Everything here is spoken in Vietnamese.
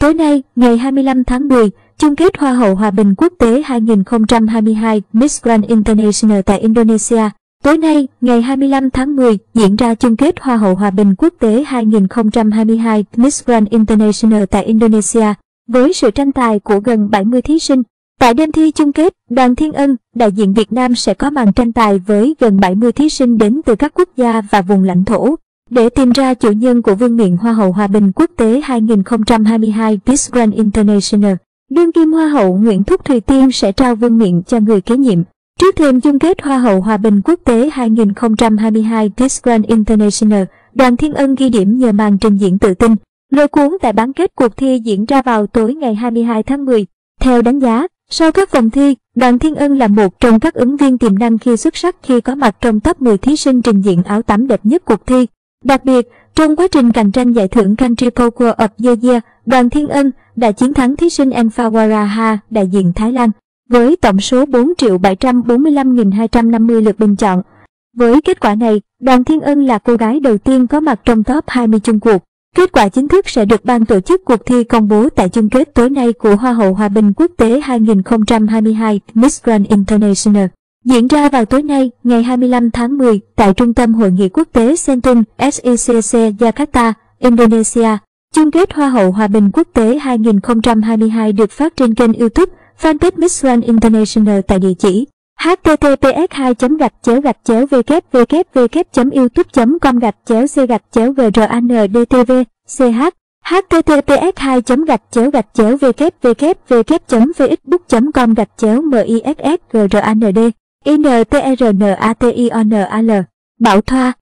Tối nay, ngày 25 tháng 10, chung kết Hoa hậu Hòa bình quốc tế 2022 Miss Grand International tại Indonesia. Tối nay, ngày 25 tháng 10, diễn ra chung kết Hoa hậu Hòa bình quốc tế 2022 Miss Grand International tại Indonesia, với sự tranh tài của gần 70 thí sinh. Tại đêm thi chung kết, Đoàn Thiên Ân, đại diện Việt Nam sẽ có màn tranh tài với gần 70 thí sinh đến từ các quốc gia và vùng lãnh thổ. Để tìm ra chủ nhân của vương miện Hoa hậu Hòa bình quốc tế 2022 Miss Grand International, đương kim Hoa hậu Nguyễn Thúc Thùy Tiên sẽ trao vương miện cho người kế nhiệm. Trước thêm chung kết Hoa hậu Hòa bình quốc tế 2022 Miss Grand International, Đoàn Thiên Ân ghi điểm nhờ màn trình diễn tự tin, lôi cuốn tại bán kết cuộc thi diễn ra vào tối ngày 22 tháng 10. Theo đánh giá, sau các vòng thi, Đoàn Thiên Ân là một trong các ứng viên tiềm năng khi xuất sắc khi có mặt trong top 10 thí sinh trình diễn áo tắm đẹp nhất cuộc thi. Đặc biệt, trong quá trình cạnh tranh giải thưởng Country Poker of the Year, Đoàn Thiên Ân đã chiến thắng thí sinh Enfawaraha đại diện Thái Lan với tổng số 4.745.250 lượt bình chọn. Với kết quả này, Đoàn Thiên Ân là cô gái đầu tiên có mặt trong top 20 chung cuộc. Kết quả chính thức sẽ được ban tổ chức cuộc thi công bố tại chung kết tối nay của Hoa hậu Hòa bình quốc tế 2022 Miss Grand International. Diễn ra vào tối nay, ngày 25 tháng 10, tại Trung tâm Hội nghị Quốc tế Sentum SECC Jakarta, Indonesia. Chung kết Hoa hậu Hòa bình quốc tế 2022 được phát trên kênh YouTube fanpage Miss One International tại địa chỉ https 2 gạch chéo gạch chéo www youtube com gạch chéo c gạch chéo grandtv ch https 2 gạch chéo gạch chéo www facebook com gạch chéo mixs grand intrnational bảo thoa.